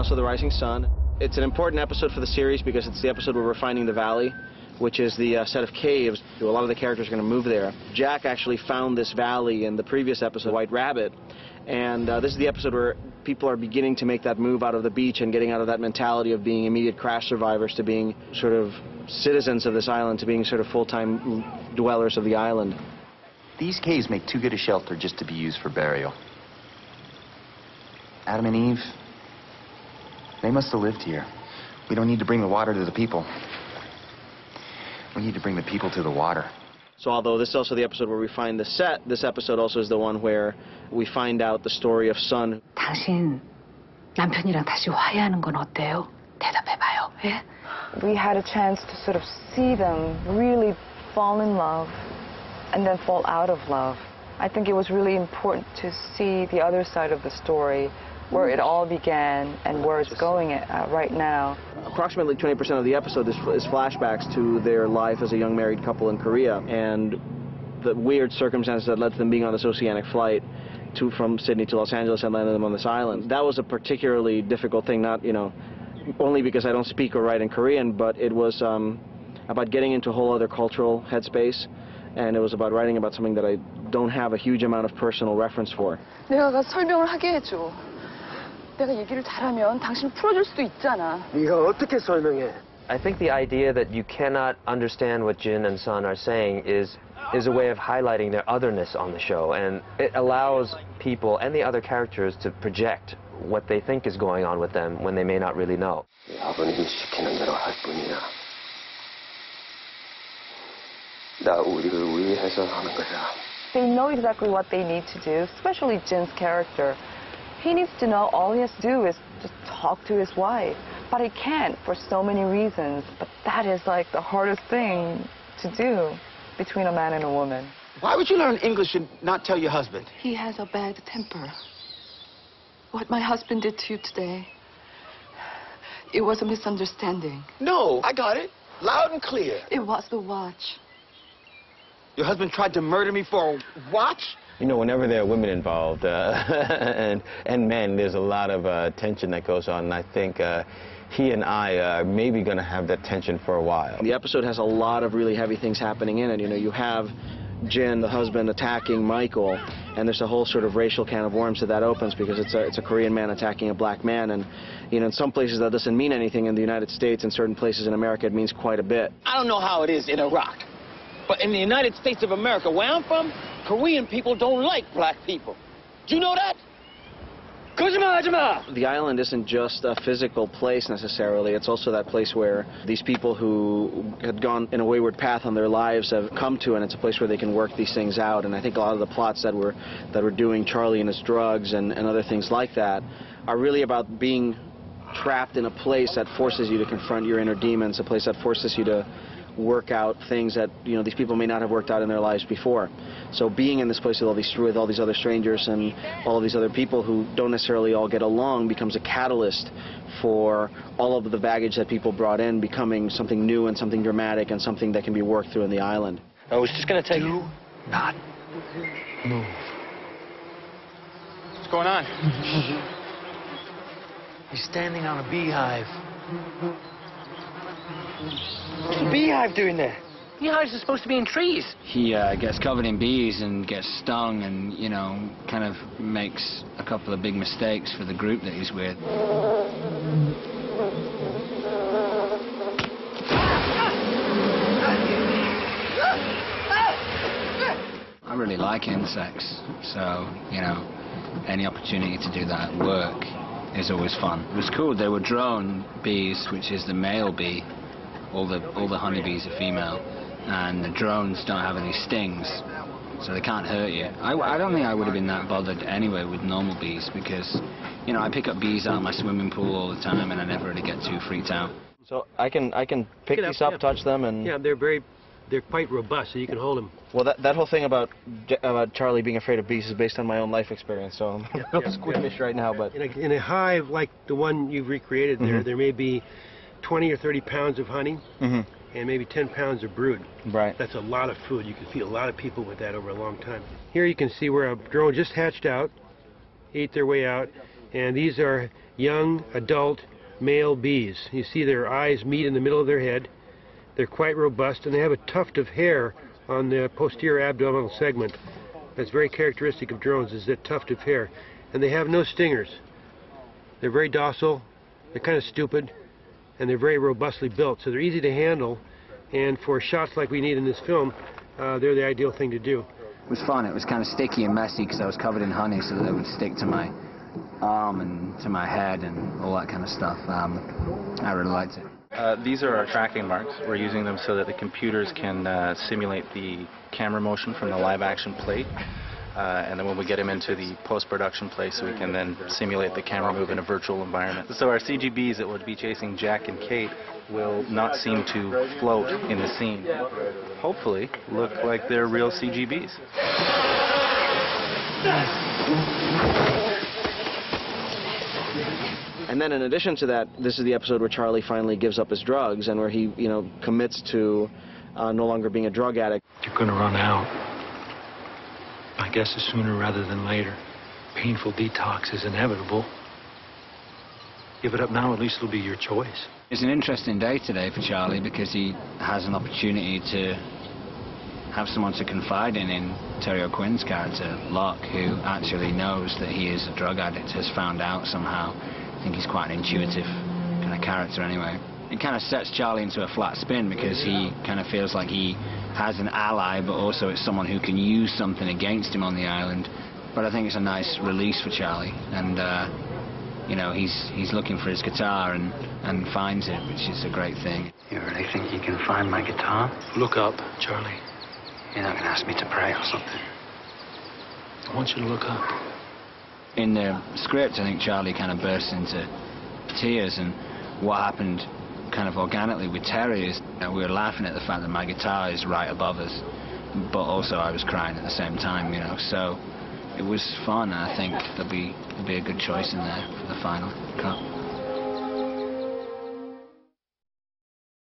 House of the Rising Sun. It's an important episode for the series because it's the episode where we're finding the valley, which is the uh, set of caves. A lot of the characters are going to move there. Jack actually found this valley in the previous episode, White Rabbit, and uh, this is the episode where people are beginning to make that move out of the beach and getting out of that mentality of being immediate crash survivors to being sort of citizens of this island, to being sort of full-time dwellers of the island. These caves make too good a shelter just to be used for burial. Adam and Eve, they must have lived here. We don't need to bring the water to the people. We need to bring the people to the water. So although this is also the episode where we find the set, this episode also is the one where we find out the story of Sun. 당신 남편이랑 다시 화해하는 건 어때요? 대답해봐요. 예? We had a chance to sort of see them really fall in love and then fall out of love. I think it was really important to see the other side of the story, where it all began and where it's going at, right now. Approximately 20% of the episode is, is flashbacks to their life as a young married couple in Korea and the weird circumstances that led to them being on this oceanic flight to from Sydney to Los Angeles and landing them on this island. That was a particularly difficult thing, not, you know, only because I don't speak or write in Korean, but it was um, about getting into a whole other cultural headspace and it was about writing about something that I don't have a huge amount of personal reference for. 내가 가서 설명을 하게 해줘. 내가 얘기를 잘하면 당신을 풀어줄 수도 있잖아. 네가 어떻게 설명해? I think the idea that you cannot understand what Jin and Sun are saying is is a way of highlighting their otherness on the show, and it allows people and the other characters to project what they think is going on with them when they may not really know. 아버님이 시키는 대로 할 뿐이야. 나 우리를 위해서 하는 거야. They know exactly what they need to do, especially Jin's character. He needs to know all he has to do is just talk to his wife. But he can't for so many reasons. But that is like the hardest thing to do between a man and a woman. Why would you learn English and not tell your husband? He has a bad temper. What my husband did to you today, it was a misunderstanding. No, I got it. Loud and clear. It was the watch. Your husband tried to murder me for a watch? You know, whenever there are women involved uh, and, and men, there's a lot of uh, tension that goes on. And I think uh, he and I are maybe going to have that tension for a while. The episode has a lot of really heavy things happening in it. You know, you have Jin, the husband, attacking Michael, and there's a whole sort of racial can of worms that that opens because it's a, it's a Korean man attacking a black man. And, you know, in some places that doesn't mean anything in the United States. In certain places in America, it means quite a bit. I don't know how it is in Iraq, but in the United States of America, where I'm from, Korean people don't like black people. Do you know that? The island isn't just a physical place necessarily. It's also that place where these people who had gone in a wayward path on their lives have come to, and it's a place where they can work these things out. And I think a lot of the plots that were that were doing Charlie and his drugs and, and other things like that are really about being trapped in a place that forces you to confront your inner demons, a place that forces you to work out things that you know these people may not have worked out in their lives before. So being in this place with all these with all these other strangers and all of these other people who don't necessarily all get along becomes a catalyst for all of the baggage that people brought in becoming something new and something dramatic and something that can be worked through in the island. I was just gonna take Do not move. What's going on? He's standing on a beehive. What's a beehive doing there? Beehives are supposed to be in trees. he uh, gets covered in bees and gets stung and, you know, kind of makes a couple of big mistakes for the group that he's with. I really like insects, so, you know, any opportunity to do that at work is always fun. It was cool, there were drone bees, which is the male bee, all the all the honeybees are female, and the drones don't have any stings, so they can't hurt you. I, I don't think I would have been that bothered anyway with normal bees because, you know, I pick up bees out of my swimming pool all the time, and I never really get too freaked out. So I can I can pick Get up, these up, yeah. touch them, and Yeah, they're very, they're quite robust, so you can hold them. well that that whole thing about about Charlie being afraid of bees is based on my own life experience. So I'm a little yeah, squeamish right now, but In a, in a hive like the one you've recreated there, Mhm. there may be 20 or 30 pounds of honey Mhm. and maybe 10 pounds of brood. right. That's a lot of food. You can feed a lot of people with that over a long time. Here you can see where a drone just hatched out, ate their way out, And these are young, adult, male bees. You see their eyes meet in the middle of their head. They're quite robust, and they have a tuft of hair on the posterior abdominal segment. That's very characteristic of drones, is that tuft of hair. And they have no stingers. They're very docile, they're kind of stupid, and they're very robustly built. So they're easy to handle, and for shots like we need in this film, uh, they're the ideal thing to do. It was fun. It was kind of sticky and messy because I was covered in honey so that it would stick to my arm and to my head and all that kind of stuff. Um, I really liked it. Uh, these are our tracking marks. We're using them so that the computers can uh, simulate the camera motion from the live action plate. Uh, and then when we get them into the post-production place, we can then simulate the camera move in a virtual environment. So our CGBs that would be chasing Jack and Kate will not seem to float in the scene. Hopefully look like they're real CGBs. And then in addition to that, this is the episode where Charlie finally gives up his drugs and where he, you know, commits to uh, no longer being a drug addict. You're going to run out. I guess it's sooner rather than later. Painful detox is inevitable. Give it up now, at least it'll be your choice. It's an interesting day today for Charlie because he has an opportunity to have someone to confide in in Terry O'Quinn's character, Locke, who actually knows that he is a drug addict, has found out somehow. I think he's quite an intuitive kind of character anyway. It kind of sets Charlie into a flat spin because he kind of feels like he has an ally, but also it's someone who can use something against him on the island. But I think it's a nice release for Charlie, and uh, you know he's he's looking for his guitar and and finds it, which is a great thing. You really think you can find my guitar? Look up, Charlie. You're not going to ask me to pray or something. I want you to look up. In the script, I think Charlie kind of bursts into tears, and what happened kind of organically with Terry is we were laughing at the fact that my guitar is right above us, but also I was crying at the same time, you know. So it was fun, and I think there'll be there'll be a good choice in there for the final cut.